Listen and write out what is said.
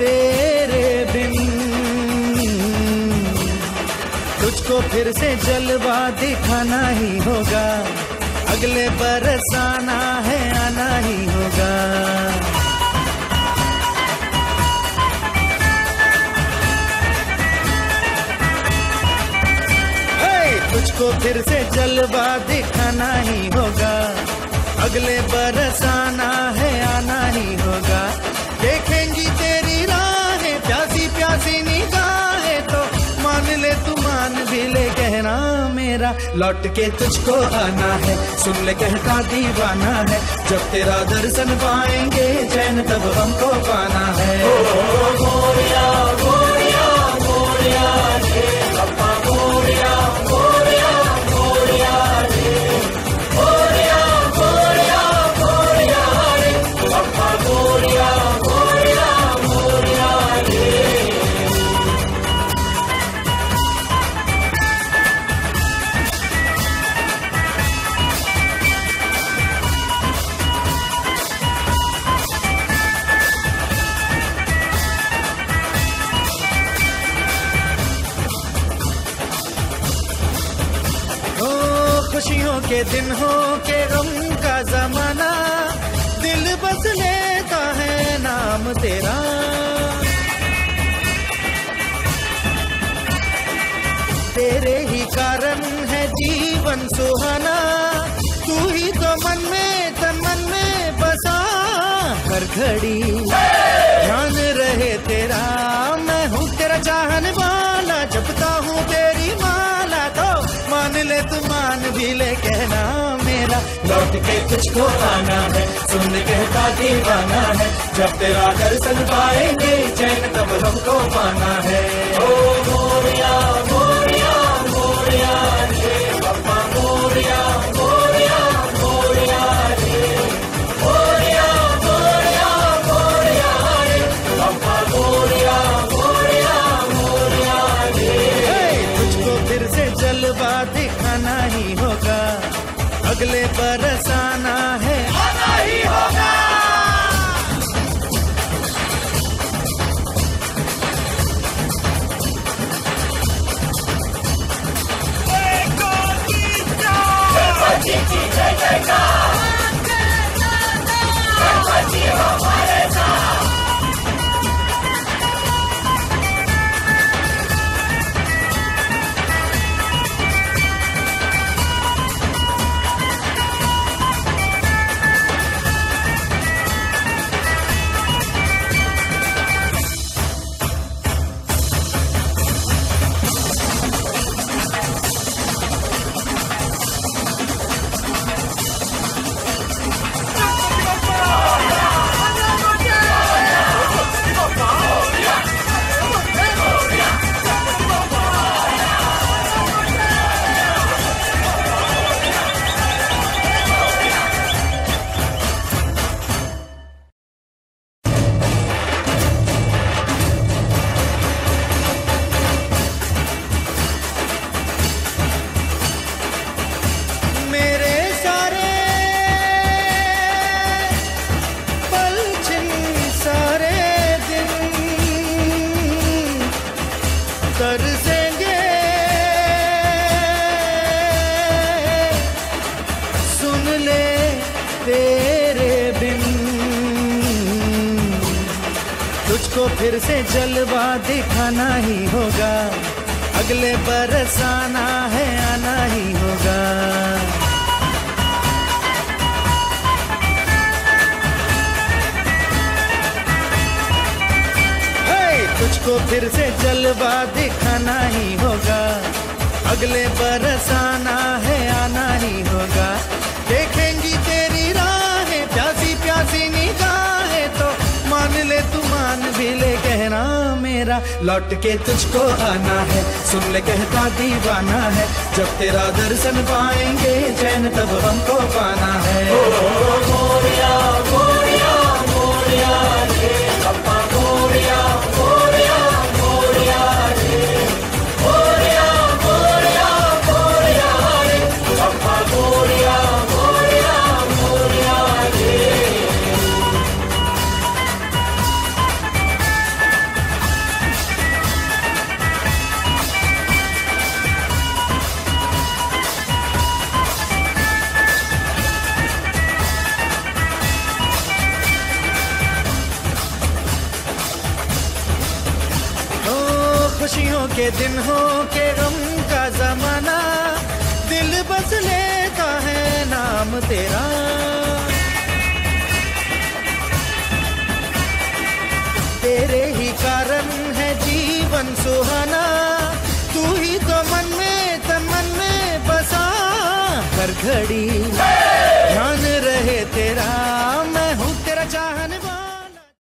तेरे बिन। तुझको फिर से जलवा दिखाना ही होगा। अगले बरस आना है, आना ही होगा। तुझको फिर से जलवा दिखाना ही होगा। अगले बरस आना है, आना ही होगा। देखेंगी तेरे मेरा लौट के तुझको आना है। सुन ले कहता दीवाना है, जब तेरा दर्शन पाएँगे खुशियों के दिन हो के गम का जमाना दिल बस लेता है नाम तेरा। तेरे ही कारण है जीवन सुहाना तू ही तो मन में तन मन में बसा। हर घड़ी ध्यान रहे तेरा मैं हूँ तेरा चाहने वाला मान भी ले कहना मेरा। लौट के तुझको आना है, सुन कहता दीवाना है, जब तेरा दर्शन पाएँगे, चैन तब हमको पाना है। ओ मोरिया अगले बरसाना। तुझको फिर से जलवा दिखाना ही होगा। अगले बरस आना है, आना ही होगा। तुझको फिर से जलवा दिखाना ही होगा। अगले बरस आना है, आना ही होगा। लौट के तुझको आना है। सुन ले कहता दीवाना है। जब तेरा दर्शन पाएँगे चैन तब हमको पाना है। ओ, ओ, ओ, मोरिया मोरिया मोरिया। दिन हो के गम का जमाना दिल बस लेता है नाम तेरा। तेरे ही कारण है जीवन सुहाना, तू ही तो मन में, तन मन में बसा। हर घड़ी